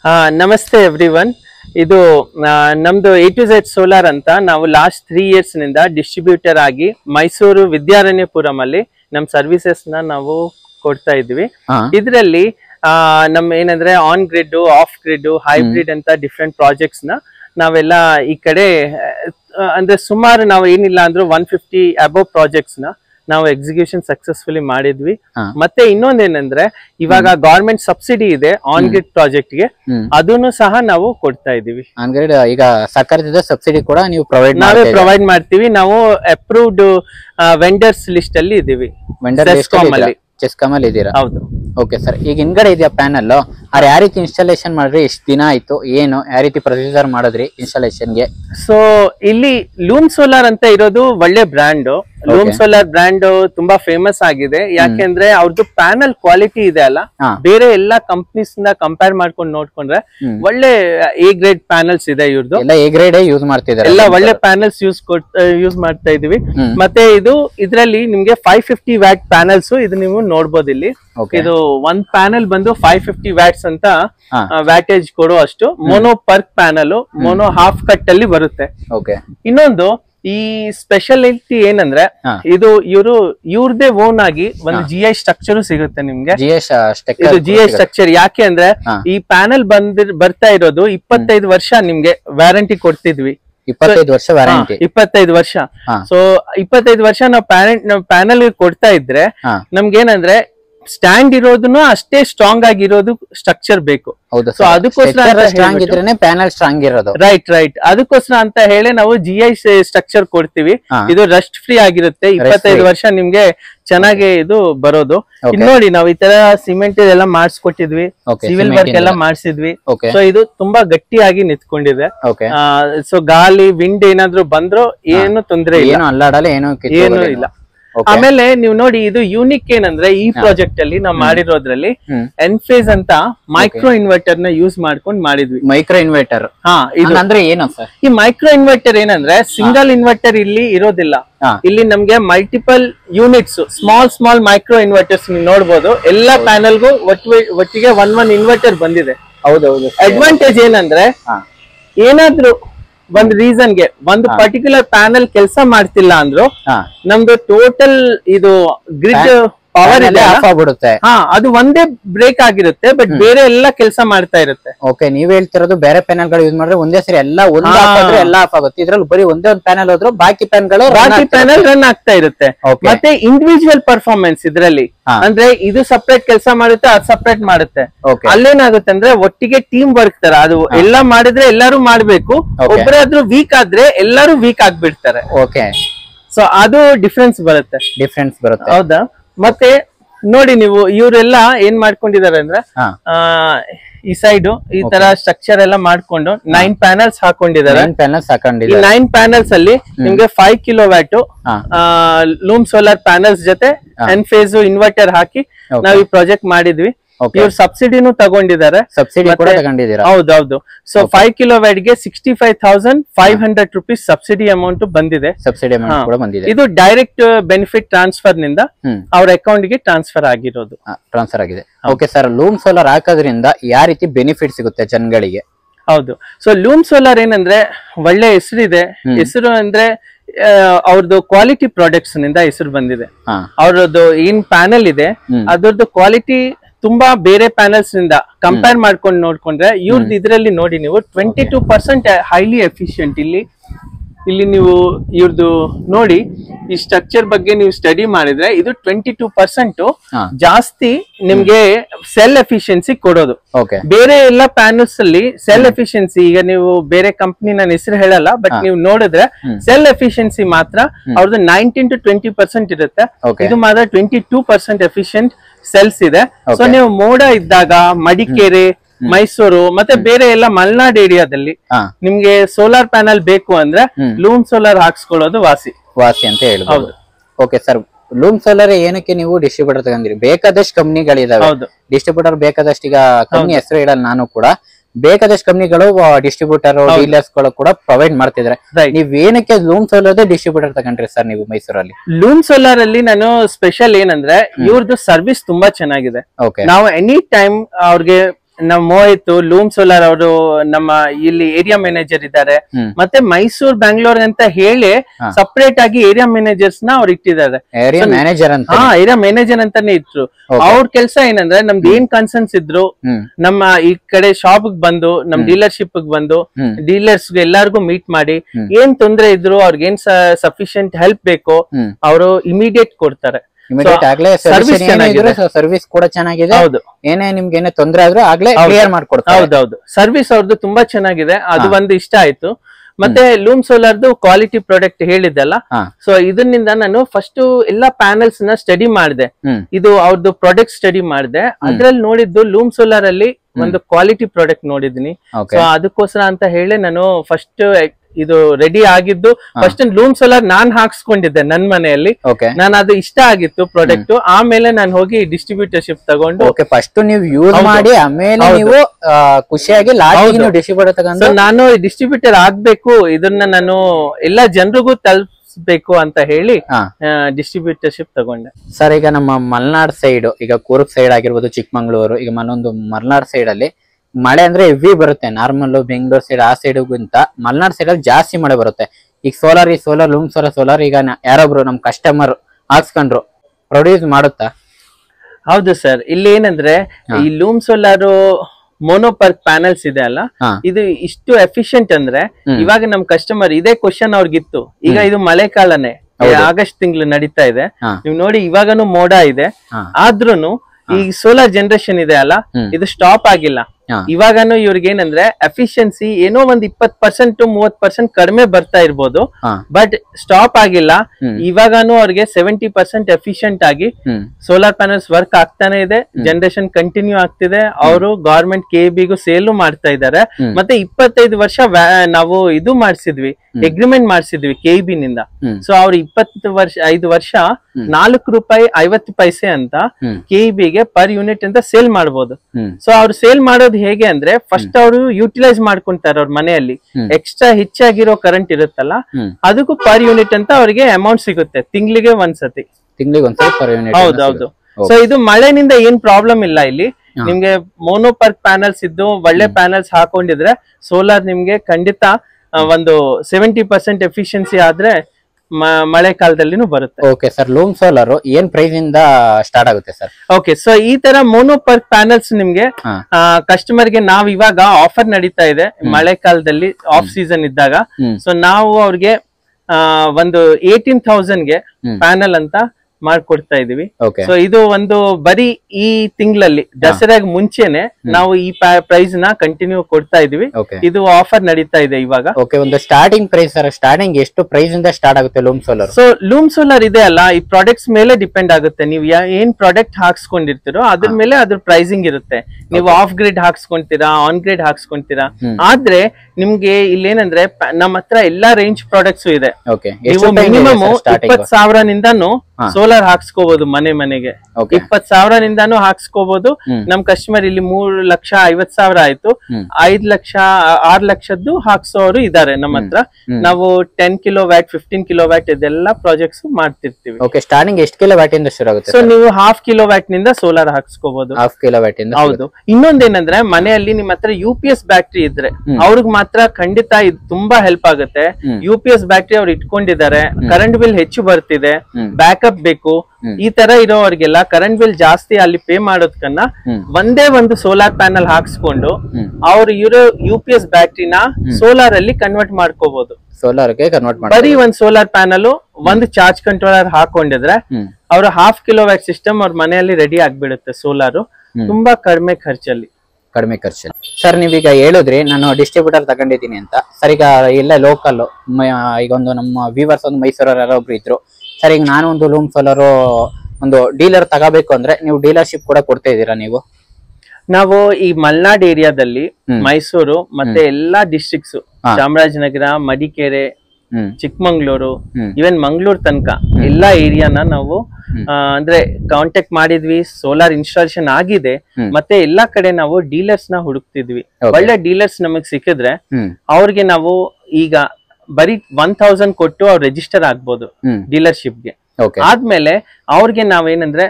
B: ಆ, ನಮಸ್ತೆ ಎವ್ರಿ ಒನ್ ಇದು ನಮ್ದು ಎ ಟು ಝೆಡ್ ಸೋಲಾರ್ ಅಂತ ನಾವು ಲಾಸ್ಟ್ ತ್ರೀ ಇಯರ್ಸ್ನಿಂದ ಡಿಸ್ಟ್ರಿಬ್ಯೂಟರ್ ಆಗಿ ಮೈಸೂರು ವಿದ್ಯಾರಣ್ಯಪುರಂ ಅಲ್ಲಿ ನಮ್ ಸರ್ವಿಸಸ್ನ ನಾವು ಕೊಡ್ತಾ ಇದ್ವಿ
A: ಇದ್ರಲ್ಲಿ
B: ಇದರಲ್ಲಿ ನಮ್ ಏನಂದ್ರೆ on grid off grid hybrid ಅಂತ ಡಿಫ್ರೆಂಟ್ ಪ್ರಾಜೆಕ್ಟ್ಸ್ನ ನಾವೆಲ್ಲ ಈ ಕಡೆ ಅಂದ್ರೆ ಸುಮಾರು ನಾವು ಏನಿಲ್ಲ ಅಂದ್ರೂ ಒನ್ ಫಿಫ್ಟಿ ಅಬೌವ್ ಪ್ರಾಜೆಕ್ಟ್ಸ್ನ ನಾವು ಎಕ್ಸಿಕ್ಯೂಷನ್ ಸಕ್ಸಸ್ಫುಲಿ ಮಾಡಿದ್ವಿ. ಮತ್ತೆ ಇನ್ನೊಂದೇನಂದ್ರೆ ಇವಾಗ ಗವರ್ಮೆಂಟ್ ಸಬ್ಸಿಡಿ ಇದೆ ಆನ್ ಗ್ರಿಡ್
A: ಪ್ರಾಜೆಕ್ಟ್ಗೆ.
B: ಅದನ್ನು ಸಹ ನಾವು ಕೊಡ್ತಾ ಇದೀವಿ
A: ಅಂದ್ರೆ ಈಗ ಸರ್ಕಾರದಿಂದ ಸಬ್ಸಿಡಿ ಕೂಡ ನೀವು ಪ್ರೊವೈಡ್
B: ನಾವೇ ಪ್ರೊವೈಡ್ ಮಾಡ್ತೀವಿ. ನಾವು ಅಪ್ರೂವ್ಡ್ ವೆಂಡರ್ಸ್ ಲಿಸ್ಟ್ ಅಲ್ಲಿ ಇದೀವಿ ಅಲ್ಲಿ.
A: ಚೆಸ್ಕಾಮ್ ಅಲ್ಲಿ. ಇದ್ದೀರಾ?
B: ಹೌದು.
A: ಓಕೆ ಸರ್ ಈಗ ಹಿಂದ್ಗಡೆ ಇದೆಯಾ ಪ್ಯಾನಲ್ ಅವ್ರು ಯಾವ ರೀತಿ ಇನ್ಸ್ಟಾಲೇಷನ್ ಮಾಡ್ರಿ ಎಷ್ಟು ದಿನ ಆಯ್ತು? ಏನು? ಯಾವ ರೀತಿ ಪ್ರೊಸೀಜರ್ ಮಾಡಿದ್ರಿ ಇನ್ಸ್ಟಾಲೇಷನ್ಗೆ
B: ಸೊ ಇಲ್ಲಿ ಲೂಮ್ ಸೋಲಾರ್ ಅಂತ ಇರೋದು ಒಳ್ಳೆ ಬ್ರ್ಯಾಂಡ್ ಲೂಮ್ ಸೋಲಾರ್ ಬ್ರ್ಯಾಂಡ್ ತುಂಬಾ ಫೇಮಸ್ ಆಗಿದೆ. ಯಾಕೆಂದ್ರೆ ಅವ್ರದ್ದು ಪ್ಯಾನಲ್ ಕ್ವಾಲಿಟಿ ಇದೆ ಅಲ್ಲ? ಬೇರೆ ಎಲ್ಲಾ ಕಂಪ್ನೀಸ್ನ ಕಂಪೇರ್ ಮಾಡ್ಕೊಂಡು ನೋಡ್ಕೊಂಡ್ರೆ ಒಳ್ಳೆ ಎ ಗ್ರೇಡ್ ಪ್ಯಾನಲ್ಸ್ ಇದೆ ಇವ್ರದ್ದು
A: ಎಲ್ಲ ಎ ಗ್ರೇಡ್ ಯೂಸ್ ಮಾಡ್ತಿದ್ದಾರೆ
B: ಎಲ್ಲ ಒಳ್ಳೆ ಪ್ಯಾನಲ್ಸ್ ಯೂಸ್ ಯೂಸ್ ಮಾಡ್ತಾ ಇದೀವಿ. ಮತ್ತೆ ಇದು ಇದರಲ್ಲಿ ನಿಮ್ಗೆ ಫೈವ್ ಫಿಫ್ಟಿ ವ್ಯಾಟ್ ಪ್ಯಾನಲ್ಸ್ ಇದು ನೀವು ನೋಡ್ಬೋದು ಇಲ್ಲಿ. ಇದು ಒಂದ್ ಪ್ಯಾನಲ್ ಬಂದು ಫೈವ್ ಫಿಫ್ಟಿ ವ್ಯಾಟ್ಸ್ ಅಂತ. ವ್ಯಾಟೇಜ್ ಕೊಡೋ ಅಷ್ಟು mono perc panel mono half cut ಅಲ್ಲಿ ಬರುತ್ತೆ. ಇನ್ನೊಂದು ಈ ಸ್ಪೆಷಾಲಿಟಿ ಏನಂದ್ರೆ ಇದು ಇವರು ಇವ್ರದೇ ಓನ್ ಆಗಿ ಒಂದು ಜಿ ಐ ಸ್ಟ್ರಕ್ಚರ್ ಸಿಗುತ್ತೆ ನಿಮ್ಗೆ. ಇದು ಜಿ ಐ ಸ್ಟ್ರಕ್ಚರ್ ಯಾಕೆ ಅಂದ್ರೆ ಈ ಪ್ಯಾನಲ್ ಬಂದಿರ್ ಬರ್ತಾ ಇರೋದು ಇಪ್ಪತ್ತೈದು ವರ್ಷ ನಿಮ್ಗೆ ವ್ಯಾರಂಟಿ ಕೊಡ್ತಿದ್ವಿ.
A: ಇಪ್ಪತ್ತೈದು ವರ್ಷ ವ್ಯಾರಂಟಿ
B: ಇಪ್ಪತ್ತೈದು ವರ್ಷ. ಸೊ ಇಪ್ಪತ್ತೈದು ವರ್ಷ ನಾವು ಪ್ಯಾನೆಂಟ್ ನಾವು ಪ್ಯಾನಲ್ ಕೊಡ್ತಾ ಇದ್ರೆ
A: ನಮ್ಗೆ
B: ನಮ್ಗೇನಂದ್ರೆ ಸ್ಟ್ಯಾಂಡ್ ಇರೋದನ್ನು ಅಷ್ಟೇ ಸ್ಟ್ರಾಂಗ್ ಆಗಿರೋದು ಸ್ಟ್ರಕ್ಚರ್ ಬೇಕು. ಸೊ ಅದಕ್ಕೋಸ್ಕರ
A: ಸ್ಟ್ರಾಂಗ್ ಇದ್ರೆನೆ ಪ್ಯಾನಲ್ ಸ್ಟ್ರಾಂಗ್ ಇರೋದು.
B: ರೈಟ್ ರೈಟ್ ಅದಕ್ಕೋಸ್ಕರ ಅಂತ ಹೇಳಿ ನಾವು ಜಿ ಐ ಸ್ಟ್ರಕ್ಚರ್ ಕೊಡ್ತೀವಿ. ಇದು ರಸ್ಟ್ ಫ್ರೀ ಆಗಿರುತ್ತೆ. ಇಪ್ಪತ್ತೈದು. ವರ್ಷ ನಿಮ್ಗೆ ಚೆನ್ನಾಗಿ ಇದು ಬರೋದು. ನೋಡಿ ನಾವು ಈ ತರ ಸಿಮೆಂಟ್ ಎಲ್ಲ ಮಾಡಿಸ್ಕೊಟ್ಟಿದ್ವಿ. ಸಿವಿಲ್ ವರ್ಕ್ ಎಲ್ಲ. ಮಾಡಿಸಿದ್ವಿ. ಸೊ ಇದು ತುಂಬಾ ಗಟ್ಟಿಯಾಗಿ ನಿಂತ್ಕೊಂಡಿದೆ. ಸೊ ಗಾಳಿ ವಿಂಡ್ ಏನಾದ್ರು ಬಂದ್ರು ಏನು ತೊಂದ್ರೆ ಇಲ್ಲ.
A: ಏನು ಅಲ್ಲಾಡಲ್ಲ ಏನು
B: ಏನು ಇಲ್ಲ. ಆಮೇಲೆ ನೀವು ನೋಡಿ ಇದು ಯೂನಿಕ್ ಏನಂದ್ರೆ ಈ ಪ್ರಾಜೆಕ್ಟ್ ಅಲ್ಲಿ ನಾವು ಮಾಡಿರೋದ್ರಲ್ಲಿ ಎನ್ಫೇಸ್ ಅಂತ ಮೈಕ್ರೋ ಇನ್ವರ್ಟರ್ನ ಯೂಸ್ ಮಾಡ್ಕೊಂಡು ಮಾಡಿದ್ವಿ.
A: ಮೈಕ್ರೋ ಇನ್ವರ್ಟರ್
B: ಹಾ ಇದು.
A: ಅಂದ್ರೆ ಏನು ಸರ್
B: ಈ ಮೈಕ್ರೋ ಇನ್ವರ್ಟರ್ ಏನಂದ್ರೆ ಸಿಂಗಲ್ ಇನ್ವರ್ಟರ್ ಇಲ್ಲಿ ಇರೋದಿಲ್ಲ. ಇಲ್ಲಿ ನಮ್ಗೆ multiple units small small micro inverters ನೀವು ನೋಡ್ಬೋದು. ಎಲ್ಲಾ ಪ್ಯಾನೆಲ್ಗೂ ಒಟ್ಟಿಗೆ ಒನ್ ಒನ್ ಇನ್ವರ್ಟರ್ ಬಂದಿದೆ.
A: ಹೌದೌದು
B: ಅಡ್ವಾಂಟೇಜ್ ಏನಂದ್ರೆ ಏನಾದ್ರೂ ಒಂದ್ ರೀಸನ್ಗೆ ಒಂದು ಪರ್ಟಿಕ್ಯುಲರ್ ಪ್ಯಾನಲ್ ಕೆಲಸ ಮಾಡ್ತಿಲ್ಲ ಅಂದ್ರು ನಮ್ದು ಟೋಟಲ್ ಇದು ಗ್ರಿಡ್ ಪವರ್ ಇದೆ
A: ಆಫ್ ಆಗ್ಬಿಡುತ್ತೆ.
B: ಹಾ ಅದು ಒಂದೇ ಬ್ರೇಕ್ ಆಗಿರುತ್ತೆ ಬಟ್ ಬೇರೆ ಎಲ್ಲ ಕೆಲಸ ಮಾಡ್ತಾ ಇರುತ್ತೆ.
A: ಓಕೆ ನೀವ್ ಹೇಳ್ತಿರೋದು ಬೇರೆ ಪ್ಯಾನಲ್ಗಳು ಯೂಸ್ ಮಾಡಿದ್ರೆ ಒಂದೇ ಸರಿ ಎಲ್ಲ ಒಂದ್. ಆಫ್ ಎಲ್ಲ ಆಫ್ ಆಗುತ್ತೆ. ಇದ್ರಲ್ಲಿ ಬರೀ ಒಂದೇ ಒಂದು ಪ್ಯಾನಲ್ ಹೋದ್ರು ಬಾಕಿ ಪ್ಯಾನ್ಗಳು
B: ಬಾಕಿ ಪ್ಯಾನಲ್ ರನ್ ಆಗ್ತಾ ಇರುತ್ತೆ. ಮತ್ತೆ ಇಂಡಿವಿಜುವಲ್ ಪರ್ಫಾರ್ಮೆನ್ಸ್ ಇದ್ರಲ್ಲಿ. ಅಂದ್ರೆ ಇದು ಸಪ್ರೇಟ್ ಕೆಲಸ ಮಾಡುತ್ತೆ ಅದು ಸಪ್ರೇಟ್ ಮಾಡುತ್ತೆ. ಅಲ್ಲೇನಾಗುತ್ತೆ ಅಂದ್ರೆ ಒಟ್ಟಿಗೆ ಟೀಮ್ ವರ್ಕ್ ತರ ಅದು ಎಲ್ಲ ಮಾಡಿದ್ರೆ ಎಲ್ಲರೂ ಮಾಡ್ಬೇಕು
A: ಒಬ್ಬರೇ
B: ಒಬ್ಬರಾದ್ರೂ ವೀಕ್ ಆದ್ರೆ ಎಲ್ಲರೂ ವೀಕ್ ಆಗ್ಬಿಡ್ತಾರೆ.
A: ಓಕೆ
B: ಸೊ ಅದು ಡಿಫ್ರೆನ್ಸ್ ಬರುತ್ತೆ.
A: ಡಿಫ್ರೆನ್ಸ್ ಬರುತ್ತೆ.
B: ಹೌದಾ? ಮತ್ತೆ ನೋಡಿ ನೀವು ಇವರೆಲ್ಲ ಏನ್ ಮಾಡ್ಕೊಂಡಿದ್ದಾರೆ ಅಂದ್ರೆ ಆ, ಈ ಸೈಡ್ ಈ ತರ ಸ್ಟ್ರಕ್ಚರ್ ಎಲ್ಲ ಮಾಡ್ಕೊಂಡು ನೈನ್ ಪ್ಯಾನಲ್ಸ್ ಹಾಕೊಂಡಿದ್ದಾರೆ
A: ನೈನ್ ಪ್ಯಾನಲ್ಸ್
B: ಈ
A: ಹಾಕೊಂಡಿದ್ದಾರೆ
B: ನೈನ್ ಪ್ಯಾನಲ್ಸ್ ಅಲ್ಲಿ ನಿಮ್ಗೆ five kilowatt. Loom Solar panels ಜೊತೆ ಎನ್ ಫೇಸ್ ಇನ್ವರ್ಟರ್ ಹಾಕಿ. ನಾವು ಈ ಪ್ರಾಜೆಕ್ಟ್ ಮಾಡಿದ್ವಿ. ಇವ್ರು ಸಬ್ಸಿಡಿನೂ ತಗೊಂಡಿದ್ದಾರೆ.
A: ಸಬ್ಸಿಡಿ ಕೂಡ ತಗೊಂಡಿದ್ದೀರಾ?
B: ಹೌದೌದು. ಸೊ ಫೈವ್ ಕಿಲೋ ವ್ಯಾಟ್ಗೆ sixty five thousand five hundred rupees subsidy amount ಬಂದಿದೆ.
A: ಸಬ್ಸಿಡಿ ಬಂದಿದೆ.
B: ಇದು ಡೈರೆಕ್ಟ್ ಬೆನಿಫಿಟ್
A: ಟ್ರಾನ್ಸ್ಫರ್ನಿಂದ
B: ಅವ್ರ ಅಕೌಂಟ್ಗೆ ಟ್ರಾನ್ಸ್ಫರ್ ಆಗಿರೋದು.
A: ಟ್ರಾನ್ಸ್ಫರ್ ಆಗಿದೆ. ಓಕೆ ಸರ್ ಲೂಮ್ ಸೋಲಾರ್ ಹಾಕೋದ್ರಿಂದ ಯಾವ ರೀತಿ ಬೆನಿಫಿಟ್ ಸಿಗುತ್ತೆ ಜನಗಳಿಗೆ?
B: ಹೌದು. ಸೊ ಲೂಮ್ ಸೋಲಾರ್ ಏನಂದ್ರೆ ಒಳ್ಳೆ ಹೆಸರಿದೆ. ಹೆಸರು ಅಂದ್ರೆ ಅವ್ರದ್ದು ಕ್ವಾಲಿಟಿ ಪ್ರಾಡಕ್ಟ್ಸ್ನಿಂದ ಹೆಸರು ಬಂದಿದೆ. ಅವ್ರದ್ದು ಏನ್ ಪ್ಯಾನಲ್ ಇದೆ. ಅದ್ರದ್ದು ಕ್ವಾಲಿಟಿ ತುಂಬಾ ಬೇರೆ ಪ್ಯಾನಲ್ಸ್ನಿಂದ ಕಂಪೇರ್ ಮಾಡ್ಕೊಂಡು ನೋಡ್ಕೊಂಡ್ರೆ ಇವ್ರದ್ದು ಇದ್ರಲ್ಲಿ ನೋಡಿ ನೀವು twenty two percent highly efficient ಇಲ್ಲಿ ಇಲ್ಲಿ ನೀವು ಇವ್ರದ್ದು ನೋಡಿ ಈ ಸ್ಟ್ರಕ್ಚರ್ ಬಗ್ಗೆ ನೀವು ಸ್ಟಡಿ ಮಾಡಿದ್ರೆ ಇದು ಟ್ವೆಂಟಿ ಟೂ ಪರ್ಸೆಂಟ್. ಜಾಸ್ತಿ ನಿಮ್ಗೆ ಸೆಲ್ ಎಫಿಷಿಯನ್ಸಿ ಕೊಡೋದು. ಬೇರೆ ಎಲ್ಲ ಪ್ಯಾನಲ್ಸ್ ಅಲ್ಲಿ ಸೆಲ್ ಎಫಿಷಿಯನ್ಸಿ ಈಗ ನೀವು ಬೇರೆ ಕಂಪ್ನಿ ನನ್ನ ಹೆಸರು ಹೇಳಲ್ಲ ಬಟ್ ನೀವು ನೋಡಿದ್ರೆ ಸೆಲ್ ಎಫಿಷಿಯನ್ಸಿ ಮಾತ್ರ ಅವ್ರದ್ದು ನೈನ್ಟೀನ್ ಟು ಟ್ವೆಂಟಿ ಪರ್ಸೆಂಟ್ ಇರುತ್ತೆ. ಇದು ಮಾತ್ರ twenty two percent efficient cells ಇದೆ. ಸೊ ನೀವು ಮೋಡ ಇದ್ದಾಗ ಮಡಿಕೇರಿ ಮೈಸೂರು ಮತ್ತೆ ಬೇರೆ ಎಲ್ಲ ಮಲ್ನಾಡ್ ಏರಿಯಾದಲ್ಲಿ ನಿಮ್ಗೆ ಸೋಲಾರ್ ಪ್ಯಾನಲ್ ಬೇಕು ಅಂದ್ರೆ. ಲೂಮ್ ಸೋಲಾರ್ ಹಾಕ್ಸ್ಕೊಳ್ಳೋದು ವಾಸಿ.
A: ವಾಸಿ ಅಂತ ಹೇಳ್ಬೋದು. ಓಕೆ ಸರ್ ಲೂಮ್ ಸೋಲಾರ್ ಏನಕ್ಕೆ ನೀವು ಡಿಸ್ಟ್ರಿಬ್ಯೂಟರ್ ತಗೊಂಡಿರಿ? ಬೇಕಾದಷ್ಟು ಕಂಪ್ನಿಗಳಿದಾವೆ
B: ಹೌದು.
A: ಡಿಸ್ಟ್ರಿಬ್ಯೂಟರ್ ಬೇಕಾದಷ್ಟು ಈಗ ಕಂಪ್ನಿ ಹೆಸರು ಇಡಲ್ಲ ನಾನು ಕೂಡ. ಬೇಕಾದಷ್ಟು ಕಂಪ್ನಿಗಳು ಡಿಸ್ಟ್ರಿಬ್ಯೂಟರ್ ಡೀಲರ್ಸ್ಗಳು ಕೂಡ ಪ್ರೊವೈಡ್
B: ಮಾಡ್ತಿದ್ರೆ.
A: ನೀವ್ ಏನಕ್ಕೆ ಲೂಮ್ ಸೋಲಾರ್ ಡಿಸ್ಟ್ರಿಬ್ಯೂಟರ್ ತಗೊಂಡ್ರಿ ಸರ್ ನೀವು ಮೈಸೂರಲ್ಲಿ?
B: ಲೂಮ್ ಸೋಲಾರ್ ಅಲ್ಲಿ ನಾನು ಸ್ಪೆಷಲ್ ಏನಂದ್ರೆ ಇವ್ರದ್ದು ಸರ್ವಿಸ್ ತುಂಬಾ ಚೆನ್ನಾಗಿದೆ. ನಾವು ಎನಿ ಟೈಮ್ ಅವ್ರಿಗೆ ನಮ್ಮ ಮೋಹಿತ್ ಲೂಮ್ ಸೋಲಾರ್ ಅವರು ನಮ್ಮ ಇಲ್ಲಿ ಏರಿಯಾ ಮ್ಯಾನೇಜರ್ ಇದ್ದಾರೆ. ಮತ್ತೆ ಮೈಸೂರ್ ಬ್ಯಾಂಗ್ಳೂರ್ ಅಂತ ಹೇಳಿ. ಸಪರೇಟ್ ಆಗಿ ಏರಿಯಾ ಮ್ಯಾನೇಜರ್ಸ್ನ ಅವ್ರು ಇಟ್ಟಿದ್ದಾರೆ.
A: ಏರಿಯಾ ಮ್ಯಾನೇಜರ್ ಅಂತ
B: ಹಾ ಏರಿಯಾ ಮ್ಯಾನೇಜರ್ ಅಂತಾನೆ ಇಟ್ರು. ಅವ್ರ ಕೆಲಸ ಏನಂದ್ರೆ ನಮ್ದು ಏನ್ ಕನ್ಸರ್ನ್ಸ್ ಇದ್ರು ನಮ್ಮ ಈ ಕಡೆ ಶಾಪ್ ಬಂದು ನಮ್ ಡೀಲರ್ಶಿಪ್ ಬಂದು. ಡೀಲರ್ಸ್ ಎಲ್ಲಾರ್ಗು ಮೀಟ್ ಮಾಡಿ. ಏನ್ ತೊಂದ್ರೆ ಇದ್ರು ಅವ್ರಿಗೆ ಏನ್ ಸಫಿಶಿಯಂಟ್ ಹೆಲ್ಪ್ ಬೇಕೋ ಅವರು ಇಮಿಡಿಯೇಟ್ ಕೊಡ್ತಾರೆ.
A: ಇಮಿಡಿಯೇಟ್ ಆಗ್ಲೇ
B: ಸರ್ವಿಸ್ ಚೆನ್ನಾಗಿದೆ.
A: ಸರ್ವಿಸ್ ಕೂಡ ಚೆನ್ನಾಗಿದೆ.
B: ಹೌದು.
A: ಏನೇ ನಿಮ್ಗೆ ಏನೇ ತೊಂದ್ರೆ ಆದ್ರೂ ಆಗ್ಲೇ. ಕ್ಲಿಯರ್ ಮಾಡ್ಕೊಡ್ತಾರೆ.
B: ಹೌದೌದು. ಸರ್ವಿಸ್ ಅವ್ರದ್ದು ತುಂಬಾ ಚೆನ್ನಾಗಿದೆ. ಅದು ಒಂದು ಇಷ್ಟ ಆಯ್ತು. ಮತ್ತೆ ಲೂಮ್ ಸೋಲಾರ್ದು ಕ್ವಾಲಿಟಿ ಪ್ರಾಡಕ್ಟ್ ಹೇಳಿದ್ದಲ್ಲ. ಸೊ ಇದನ್ನಿಂದ ನಾನು ಫಸ್ಟ್ ಎಲ್ಲಾ ಪ್ಯಾನೆಲ್ಸ್ನ ಸ್ಟಡಿ ಮಾಡಿದೆ. ಇದು ಅವ್ರದ್ದು ಪ್ರಾಡಕ್ಟ್ ಸ್ಟಡಿ ಮಾಡಿದೆ. ಅದ್ರಲ್ಲಿ ನೋಡಿದ್ದು ಲೂಮ್ ಸೋಲಾರ್ ಅಲ್ಲಿ ಒಂದು ಕ್ವಾಲಿಟಿ ಪ್ರಾಡಕ್ಟ್ ನೋಡಿದೀನಿ ಸೊ ಅದಕ್ಕೋಸ್ಕರ ಅಂತ ಹೇಳಿ ನಾನು ಫಸ್ಟ್ ಇದು ರೆಡಿ ಆಗಿದ್ದು ಫಸ್ಟ್ ಲೂಮ್ ಸೋಲಾರ್ ನಾನ್ ಹಾಕ್ಸ್ಕೊಂಡಿದ್ದೆ ನನ್ ಮನೆಯಲ್ಲಿ. ನಾನು ಅದು ಇಷ್ಟ ಆಗಿತ್ತು ಪ್ರಾಡಕ್ಟ್ ಆಮೇಲೆ ನಾನು ಹೋಗಿ ಡಿಸ್ಟ್ರಿಬ್ಯೂಟರ್ಶಿಪ್ ತಗೊಂಡು
A: ಫಸ್ಟ್ ನೀವು ಯೂಸ್ ಮಾಡಿ ಆಮೇಲೆ ನೀವು ಖುಷಿಯಾಗಿ ಡಿಸ್ಟ್ರಿಬ್ಯೂಟರ್ ತಗೊಂಡು?
B: ನಾನು ಡಿಸ್ಟ್ರಿಬ್ಯೂಟರ್ ಆಗ್ಬೇಕು ಇದನ್ನ ನಾನು ಎಲ್ಲಾ ಜನರಿಗೂ ತಲುಪಿಸ್ಬೇಕು ಅಂತ ಹೇಳಿ ಡಿಸ್ಟ್ರಿಬ್ಯೂಟರ್ಶಿಪ್ ತಗೊಂಡೆ.
A: ಸರ್ ಈಗ ನಮ್ಮ ಮಲ್ನಾಡ್ ಸೈಡ್ ಈಗ ಕೂರ್ಗ್ ಸೈಡ್ ಆಗಿರ್ಬೋದು ಚಿಕ್ಕಮಂಗ್ಳೂರು ಈಗ ಮನೊಂದು ಮಲ್ನಾಡ್ ಸೈಡ್ ಅಲ್ಲಿ ಮಳೆ ಅಂದ್ರೆ ಹೆವಿ ಬರುತ್ತೆ. ನಾರ್ಮಲ್ ಬೆಂಗಳೂರು ಸೈಡ್ ಆ ಸೈಡ್ಗಿಂತ ಮಲ್ನಾಡ್ ಸೈಡ್ ಅಲ್ಲಿ ಜಾಸ್ತಿ ಮಳೆ ಬರುತ್ತೆ. ಈಗ ಸೋಲಾರ್ ಈ ಸೋಲಾರ್ ಲೂಮ್ ಸೋಲಾರ್ ಸೋಲಾರ್ ಈಗ ಯಾರೊಬ್ರು ನಮ್ ಕಸ್ಟಮರ್ ಹಾಕ್ಸ್ಕೊಂಡ್ರು ಪ್ರೊಡ್ಯೂಸ್ ಮಾಡುತ್ತಾ?
B: ಹೌದು ಸರ್ ಇಲ್ಲಿ ಏನಂದ್ರೆ ಈ ಲೂಮ್ ಸೋಲಾರ್ ಮೋನೋಪರ್ಕ್ ಪ್ಯಾನಲ್ಸ್ ಇದೆ ಅಲ್ಲ? ಇದು ಇಷ್ಟು ಎಫಿಷಿಯಂಟ್ ಅಂದ್ರೆ ಇವಾಗ ನಮ್ ಕಸ್ಟಮರ್ ಇದೇ ಕ್ವಶನ್ ಅವ್ರಿಗಿತ್ತು. ಈಗ ಇದು ಮಳೆಕಾಲನೇ ಆಗಸ್ಟ್ ತಿಂಗಳು ನಡೀತಾ ಇದೆ. ನೀವು ನೋಡಿ ಇವಾಗನು ಮೋಡ ಇದೆ. ಆದ್ರೂನು ಈ ಸೋಲಾರ್ ಜನರೇಷನ್ ಇದೆ ಅಲ್ಲ? ಇದು ಸ್ಟಾಪ್ ಆಗಿಲ್ಲ. ಇವಾಗನು ಇವ್ರಿಗೆ ಏನಂದ್ರೆ ಎಫಿಷಿಯನ್ಸಿ ಏನೋ ಒಂದ್ ಇಪ್ಪತ್ ಪರ್ಸೆಂಟ್ ಮೂವತ್ ಪರ್ಸೆಂಟ್ ಕಡಿಮೆ ಬರ್ತಾ ಇರ್ಬೋದು. ಬಟ್ ಸ್ಟಾಪ್ ಆಗಿಲ್ಲ. ಇವಾಗನು ಅವ್ರಿಗೆ ಸೆವೆಂಟಿ ಪರ್ಸೆಂಟ್ ಎಫಿಷಿಯಂಟ್ ಆಗಿ ಸೋಲಾರ್ ಪ್ಯಾನಲ್ಸ್ ವರ್ಕ್ ಆಗ್ತಾನೆ ಇದೆ. ಜನರೇಷನ್ ಕಂಟಿನ್ಯೂ ಆಗ್ತಿದೆ. ಅವರು ಗವರ್ಮೆಂಟ್ ಕೆ ಬಿಗೂ ಸೇಲು ಮಾಡ್ತಾ ಇದ್ದಾರೆ. ಮತ್ತೆ ಇಪ್ಪತ್ತೈದು ವರ್ಷ ನಾವು ಇದು ಮಾಡಿಸಿದ್ವಿ ಅಗ್ರಿಮೆಂಟ್ ಮಾಡಿಸಿದ್ವಿ ಕೆ ಬಿ ನಿಂದ. ಸೊ ಅವ್ರು ಇಪ್ಪತ್ತು ವರ್ಷ ಐದು ವರ್ಷ ನಾಲ್ಕು ರೂಪಾಯಿ ಐವತ್ತು ಪೈಸೆ ಅಂತ ಕೆಇಬಿಗೆ ಪರ್ ಯೂನಿಟ್ ಅಂತ ಸೇಲ್
A: ಮಾಡಬಹುದು
B: ಸೊ ಅವ್ರು ಸೇಲ್ ಮಾಡೋದು ಹೇಗೆ ಅಂದ್ರೆ ಫಸ್ಟ್ ಅವರು ಯುಟಿಲೈಸ್ ಮಾಡ್ಕೊಂತಾರೆ ಅವ್ರ ಮನೆಯಲ್ಲಿ. ಎಕ್ಸ್ಟ್ರಾ ಹೆಚ್ಚಾಗಿರೋ ಕರೆಂಟ್ ಇರುತ್ತಲ್ಲ ಅದಕ್ಕೂ ಪರ್ ಯೂನಿಟ್ ಅಂತ ಅವರಿಗೆ ಅಮೌಂಟ್ ಸಿಗುತ್ತೆ ತಿಂಗಳಿಗೆ ಒಂದ್ಸತಿ.
A: ತಿಂಗಳಿಗೆ ಒಂದ್ಸರಿ ಪರ್ ಯೂನಿಟ್
B: ಹೌದೌದು ಸೊ ಇದು ಮಳೆನಿಂದ ಏನ್ ಪ್ರಾಬ್ಲಮ್ ಇಲ್ಲ ಇಲ್ಲಿ. ನಿಮ್ಗೆ ಮೋನೋಪರ್ಕ್ ಪ್ಯಾನಲ್ಸ್ ಇದ್ದು ಒಳ್ಳೆ ಪ್ಯಾನಲ್ಸ್ ಹಾಕೊಂಡಿದ್ರೆ ಸೋಲಾರ್ ನಿಮ್ಗೆ ಖಂಡಿತ ಒಂದು ಸೆವೆಂಟಿ ಪರ್ಸೆಂಟ್ ಎಫಿಷಿಯನ್ಸಿ ಆದ್ರೆ ಮ- ಮಳೆಗಾಲದಲ್ಲಿನೂ ಬರುತ್ತೆ.
A: ಓಕೆ ಸರ್ ಲೂಮ್ ಸೋಲಾರ್ ಏನ್ ಪ್ರೈಸ್ ಇಂದ ಸ್ಟಾರ್ಟ್ ಆಗುತ್ತೆ ಸರ್
B: ಓಕೆ ಸೊ ಈ ತರ ಮೋನೋಪರ್ಕ್ ಪ್ಯಾನಲ್ಸ್ ನಿಮ್ಗೆ ಕಸ್ಟಮರ್ಗೆ ನಾವ್ ಇವಾಗ ಆಫರ್ ನಡೀತಾ ಇದೆ ಮಳೆಗಾಲದಲ್ಲಿ ಆಫ್ ಸೀಸನ್ ಇದ್ದಾಗ. ಸೊ ನಾವು ಅವ್ರಿಗೆ ಆ, ಒಂದು ಏಟೀನ್
A: ಥೌಸಂಡ್ಗೆ.
B: ಪ್ಯಾನಲ್ ಅಂತ ಮಾಡ್ಕೊಡ್ತಾ ಇದೀವಿ. ಸೊ ಇದು ಒಂದು ಬರೀ ಈ ತಿಂಗಳಲ್ಲಿ ದಸರಾಗ ಮುಂಚೆನೆ ನಾವು ಈ ಪ್ರೈಸ್ನ ಕಂಟಿನ್ಯೂ ಕೊಡ್ತಾ ಇದೀವಿ. ಇದು ಆಫರ್ ನಡೀತಾ ಇದೆ ಇವಾಗ.
A: ಒಂದು ಸ್ಟಾರ್ಟಿಂಗ್ ಪ್ರೈಸ್ ಸ್ಟಾರ್ಟಿಂಗ್ ಎಷ್ಟು ಪ್ರೈಸ್ ಇಂದ ಸ್ಟಾರ್ಟ್ ಆಗುತ್ತೆ Loom Solar
B: so Loom Solar ಇದೆ ಅಲ್ಲ ಈ ಪ್ರಾಡಕ್ಟ್ಸ್ ಮೇಲೆ ಡಿಪೆಂಡ್ ಆಗುತ್ತೆ. ನೀವು ಏನ್ ಪ್ರಾಡಕ್ಟ್ ಹಾಕ್ಸ್ಕೊಂಡಿರ್ತೀರೋ ಅದ್ರ ಮೇಲೆ ಅದ್ರ ಪ್ರೈಸಿಂಗ್ ಇರುತ್ತೆ. ನೀವು ಆಫ್ ಗ್ರಿಡ್ ಹಾಕ್ಸ್ಕೊಂತೀರಾ ಆನ್ ಗ್ರಿಡ್ ಹಾಕ್ಸ್ಕೊಂತೀರಾ. ಆದ್ರೆ ನಿಮ್ಗೆ ಇಲ್ಲೇನಂದ್ರೆ ಏನಂದ್ರೆ ನಮ್ಮ ಹತ್ರ ಎಲ್ಲಾ ರೇಂಜ್ ಪ್ರಾಡಕ್ಟ್ಸ್ ಇದೆ. ನೀವು ಮಿನಿಮಮ್ ಇಪ್ಪತ್ ಸಾವಿರನಿಂದಾನು. ಸೋಲಾರ್ ಹಾಕ್ಸ್ಕೋಬಹುದು ಮನೆ ಮನೆಗೆ. ಇಪ್ಪತ್ ಸಾವಿರದಿಂದಾನು ಹಾಕ್ಸ್ಕೋಬಹುದು ನಮ್ ಕಸ್ಟಮರ್ ಇಲ್ಲಿ ಮೂರ್ ಲಕ್ಷ ಐವತ್ ಸಾವಿರ ಆಯ್ತು. ಐದ್ ಲಕ್ಷ ಆರ್ ಲಕ್ಷದ್ದು ಹಾಕ್ಸೋರು ಇದಾರೆ ನಮ್ಮ ಹತ್ರ. ನಾವು ten kilowatt fifteen kilowatt ಇದೆಲ್ಲ ಪ್ರಾಜೆಕ್ಟ್ಸ್ ಮಾಡ್ತಿರ್ತೀವಿ.
A: ಸ್ಟಾರ್ಟಿಂಗ್ ಎಷ್ಟು ಕಿಲೋ ವ್ಯಾಟ್ ಇಂದ ಶುರು ಆಗುತ್ತೆ
B: ಸೊ ನೀವು ಹಾಫ್ ಕಿಲೋ ವ್ಯಾಟ್ನಿಂದ ಸೋಲಾರ್ ಹಾಕ್ಸ್ಕೋಬಹುದು
A: ಹಾಫ್ ಕಿಲೋ ವ್ಯಾಟ್ ಇಂದ
B: ಹೌದು. ಇನ್ನೊಂದೇನಂದ್ರೆ ಮನೆಯಲ್ಲಿ ನಿಮ್ ಹತ್ರ ಯು ಪಿ ಎಸ್ ಬ್ಯಾಟ್ರಿ ಇದ್ರೆ ಅವ್ರಿಗೆ ಮಾತ್ರ ಖಂಡಿತ ಇದು ತುಂಬಾ ಹೆಲ್ಪ್ ಆಗುತ್ತೆ. ಯು ಪಿ ಎಸ್ ಬ್ಯಾಟ್ರಿ ಅವ್ರು ಇಟ್ಕೊಂಡಿದ್ದಾರೆ. ಕರೆಂಟ್ ಬಿಲ್ ಹೆಚ್ಚು ಬರ್ತಿದೆ. ಬ್ಯಾಕ್ ಬ್ಯಾಕಪ್ ಬೇಕು. ಈ ತರ ಇರೋವರಿಗೆಲ್ಲ ಕರೆಂಟ್ ಬಿಲ್ ಜಾಸ್ತಿ ಅಲ್ಲಿ ಪೇ ಮಾಡೋದ್ಕನ್ನ ಒಂದೇ ಒಂದು ಸೋಲಾರ್ ಪ್ಯಾನಲ್ ಹಾಕ್ಸ್ಕೊಂಡು ಅವ್ರ ಇರೋ ಯು ಪಿ ಎಸ್ ಬ್ಯಾಟ್ರಿನ ಸೋಲಾರ್ ಅಲ್ಲಿ ಕನ್ವರ್ಟ್ ಮಾಡ್ಕೋಬಹುದು
A: ಸೋಲಾರ್ ಕನ್ವರ್ಟ್ ಮಾಡಿ
B: ಬರೀ ಒಂದ್ ಸೋಲಾರ್ ಪ್ಯಾನಲ್ ಒಂದು ಚಾರ್ಜ್ ಕಂಟ್ರೋಲರ್ ಹಾಕೊಂಡಿದ್ರೆ ಅವ್ರ ಹಾಫ್ ಕಿಲೋ ವ್ಯಾಟ್ ಸಿಸ್ಟಮ್ ಅವ್ರ ಮನೆಯಲ್ಲಿ ರೆಡಿ ಆಗ್ಬಿಡುತ್ತೆ ಸೋಲಾರ್ ತುಂಬಾ ಕಡಿಮೆ ಖರ್ಚಲ್ಲಿ.
A: ಕಡಿಮೆ ಖರ್ಚಲ್ಲಿ. ಸರ್ ನೀವೀಗ ಹೇಳಿದ್ರಿ ನಾನು ಡಿಸ್ಟ್ರಿಬ್ಯೂಟರ್ ತಗೊಂಡಿದ್ದೀನಿ ಅಂತ. ಸರ್ ಈಗ ಇಲ್ಲೇ ಲೋಕಲ್ ಈಗ ಒಂದು ನಮ್ಮ ವ್ಯೂವರ್ಸ್ ಒಂದು ಮೈಸೂರವರೊಬ್ರು ಯಾರೋ ಒಬ್ರು ಇದ್ರು. ಸರ್ ಈಗ ನಾನು ಒಂದು ಲೂಮ್ ಸೋಲಾರು ಒಂದು ಡೀಲರ್ ತಗೋಬೇಕು ಅಂದ್ರೆ ನೀವು ಡೀಲರ್ಶಿಪ್ ಕೂಡ ಕೊಡ್ತಾ ಇದ್ದೀರಾ ನೀವು?
B: ನಾವು ಈ ಮಲ್ನಾಡ್ ಏರಿಯಾದಲ್ಲಿ ಮೈಸೂರು ಮತ್ತೆ ಎಲ್ಲಾ ಡಿಸ್ಟ್ರಿಕ್ಟ್ಸ್ ಚಾಮರಾಜನಗರ ಮಡಿಕೇರೆ ಚಿಕ್ಕಮಂಗ್ಳೂರು ಇವನ್ ಮಂಗಳೂರು ತನಕ ಎಲ್ಲಾ ಏರಿಯಾನ ನಾವು ಅಂದ್ರೆ ಕಾಂಟ್ಯಾಕ್ಟ್ ಮಾಡಿದ್ವಿ ಸೋಲಾರ್ ಇನ್ಸ್ಟಾಲೇಷನ್ ಆಗಿದೆ ಮತ್ತೆ ಎಲ್ಲಾ ಕಡೆ ನಾವು ಡೀಲರ್ಸ್ನ ಹುಡುಕ್ತಿದ್ವಿ. ಒಳ್ಳೆ ಡೀಲರ್ಸ್ ನಮಗ್ ಸಿಕ್ಕಿದ್ರೆ ಅವ್ರಿಗೆ ನಾವು ಈಗ ಬರೀ ಒನ್ ತೌಸಂಡ್ ಕೊಟ್ಟು ಅವ್ರು ರಿಜಿಸ್ಟರ್ ಆಗ್ಬೋದು ಡೀಲರ್ಶಿಪ್ಗೆ ಆದ್ಮೇಲೆ ಅವ್ರಿಗೆ ನಾವೇನಂದ್ರೆ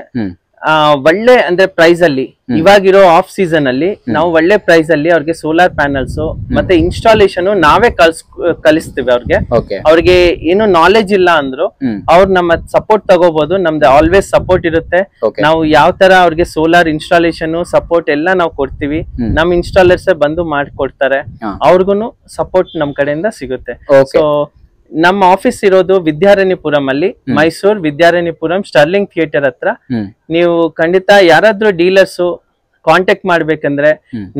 B: ಒಳ್ಳೆ ಅಂದ್ರೆ ಪ್ರೈಸ್ ಅಲ್ಲಿ ಇವಾಗಿರೋ ಆಫ್ ಸೀಸನ್ ಅಲ್ಲಿ ನಾವು ಒಳ್ಳೆ ಪ್ರೈಸ್ ಅಲ್ಲಿ ಅವ್ರಿಗೆ ಸೋಲಾರ್ ಪ್ಯಾನಲ್ಸ್ ಮತ್ತೆ ಇನ್ಸ್ಟಾಲೇಷನ್ ನಾವೇ ಕಲ್ಸ್ ಕಲಿಸ್ತೀವಿ ಅವ್ರಿಗೆ. ಅವ್ರಿಗೆ ಏನು ನಾಲೆಜ್ ಇಲ್ಲ ಅಂದ್ರು ಅವ್ರ ನಮ್ಮ ಸಪೋರ್ಟ್ ತಗೋಬಹುದು ನಮ್ದು ಆಲ್ವೇಸ್ ಸಪೋರ್ಟ್ ಇರುತ್ತೆ. ನಾವು ಯಾವ ತರ ಅವ್ರಿಗೆ ಸೋಲಾರ್ ಇನ್ಸ್ಟಾಲೇಷನ್ ಸಪೋರ್ಟ್ ಎಲ್ಲ ನಾವು ಕೊಡ್ತೀವಿ. ನಮ್ ಇನ್ಸ್ಟಾಲರ್ಸ್ ಬಂದು ಮಾಡ್ಕೊಡ್ತಾರೆ. ಅವ್ರಿಗೂ ಸಪೋರ್ಟ್ ನಮ್ ಕಡೆಯಿಂದ ಸಿಗುತ್ತೆ. ಸೊ ನಮ್ಮ ಆಫೀಸ್ ಇರೋದು ವಿದ್ಯಾರಣ್ಯಪುರಂ ಅಲ್ಲಿ ಮೈಸೂರ್ ವಿದ್ಯಾರಣ್ಯಪುರಂ ಸ್ಟರ್ಲಿಂಗ್ ಥಿಯೇಟರ್ ಹತ್ರ. ನೀವು ಖಂಡಿತ ಯಾರಾದ್ರೂ ಡೀಲರ್ಸ್ ಕಾಂಟ್ಯಾಕ್ಟ್ ಮಾಡ್ಬೇಕಂದ್ರೆ.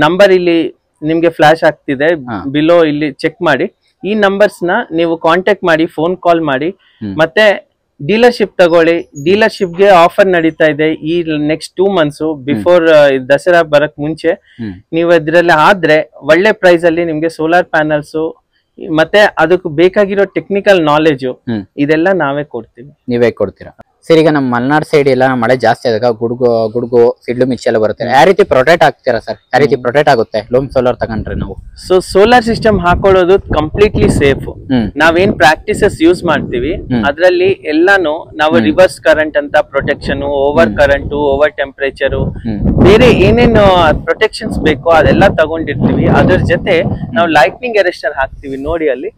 B: ನಂಬರ್ ಇಲ್ಲಿ ನಿಮ್ಗೆ ಫ್ಲಾಶ್ ಆಗ್ತಿದೆ. ಬಿಲೋ ಇಲ್ಲಿ ಚೆಕ್ ಮಾಡಿ. ಈ ನಂಬರ್ಸ್ನ ನೀವು ಕಾಂಟ್ಯಾಕ್ಟ್ ಮಾಡಿ ಫೋನ್ ಕಾಲ್ ಮಾಡಿ. ಮತ್ತೆ ಡೀಲರ್ಶಿಪ್ ತಗೊಳ್ಳಿ. ಡೀಲರ್ಶಿಪ್ಗೆ ಆಫರ್ ನಡೀತಾ ಇದೆ ಈ next two months before Dasara ಬರಕ್ ಮುಂಚೆ. ನೀವು ಇದ್ರಲ್ಲಿ ಆದ್ರೆ ಒಳ್ಳೆ ಪ್ರೈಸ್ ಅಲ್ಲಿ ನಿಮ್ಗೆ ಸೋಲಾರ್ ಪ್ಯಾನಲ್ಸ್ ಮತ್ತೆ ಅದಕ್ಕೆ ಬೇಕಾಗಿರೋ ಟೆಕ್ನಿಕಲ್ ನಾಲೆಜ್ ಇದೆಲ್ಲ ನಾವೇ ಕೊಡ್ತೀವಿ.
A: ನೀವೇ ಕೊಡ್ತೀರಾ? ಸರ್ ಈಗ ನಮ್ಮ ಮಲ್ನಾಡ್ ಸೈಡ್ ಎಲ್ಲ ಮಳೆ ಜಾಸ್ತಿ ಆದಾಗ ಗುಡುಗು ಗುಡುಗು ಸಿಡ್ಲು ಮಿರ್ಚಿ ಎಲ್ಲ ಬರುತ್ತೆ. ಯಾವ ರೀತಿ ಪ್ರೊಟೆಕ್ಟ್ ಆಗ್ತೀರಾ ಸರ್? ಯಾವ ರೀತಿ ಪ್ರೊಟೆಕ್ಟ್ ಆಗುತ್ತೆ? ಲೋಮ್ ಸೋಲಾರ್ ತಗೊಂಡ್ರೆ ನಾವು?
B: ಸೊ ಸೋಲಾರ್ ಸಿಸ್ಟಮ್ ಹಾಕೊಳ್ಳೋದು ಕಂಪ್ಲೀಟ್ಲಿ ಸೇಫ್ ನಾವೇನ್ ಪ್ರಾಕ್ಟೀಸಸ್ ಯೂಸ್ ಮಾಡ್ತೀವಿ ಅದರಲ್ಲಿ ಎಲ್ಲಾನು ನಾವು ರಿವರ್ಸ್ ಕರೆಂಟ್ ಅಂತ protection over current over temperature ಬೇರೆ ಏನೇನು ಪ್ರೊಟೆಕ್ಷನ್ಸ್ ಬೇಕೋ ಅದೆಲ್ಲ ತಗೊಂಡಿರ್ತೀವಿ. ಅದ್ರ ಜೊತೆ ನಾವು ಲೈಟ್ನಿಂಗ್ ಎರೆಸ್ಟರ್ ಹಾಕ್ತಿವಿ ನೋಡಿ ಅಲ್ಲಿ.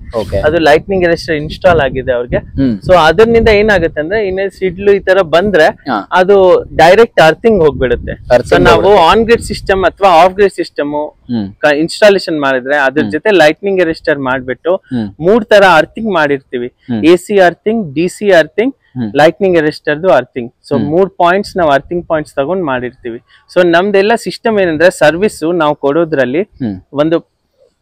B: ಅದು ಲೈಟ್ನಿಂಗ್ ಎರೆಸ್ಟರ್ ಇನ್ಸ್ಟಾಲ್ ಆಗಿದೆ ಅವ್ರಿಗೆ. ಸೊ ಅದರಿಂದ ಏನಾಗುತ್ತೆ ಅಂದ್ರೆ ಇನ್ನೇ ಸಿಡ್ಲು ಈ ತರ ಬಂದ್ರೆ ಅದು ಡೈರೆಕ್ಟ್ ಅರ್ಥಿಂಗ್ ಹೋಗ್ಬಿಡುತ್ತೆ. ನಾವು ಆನ್ ಗ್ರಿಡ್ ಸಿಸ್ಟಮ್ ಅಥವಾ ಆಫ್ ಗ್ರಿಡ್ ಸಿಸ್ಟಮ್ ಇನ್ಸ್ಟಾಲೇಷನ್ ಮಾಡಿದ್ರೆ ಅದ್ರ ಜೊತೆ ಲೈಟ್ನಿಂಗ್ ರಿಜಿಸ್ಟರ್ ಮಾಡ್ಬಿಟ್ಟು ಮೂರ್ ತರ ಅರ್ಥಿಂಗ್ ಮಾಡಿರ್ತೀವಿ. A C earthing D C earthing. Lightning ಎರೆಸ್ಟರ್ದು earthing so ಮೂರ್ ಪಾಯಿಂಟ್ಸ್ ನಾವು ಅರ್ಥಿಂಗ್ ಪಾಯಿಂಟ್ಸ್ ತಗೊಂಡ್ ಮಾಡಿರ್ತೀವಿ. ಸೊ ನಮ್ದೆಲ್ಲ ಸಿಸ್ಟಮ್ ಏನಂದ್ರೆ ಸರ್ವಿಸ್ ನಾವು ಕೊಡೋದ್ರಲ್ಲಿ ಒಂದು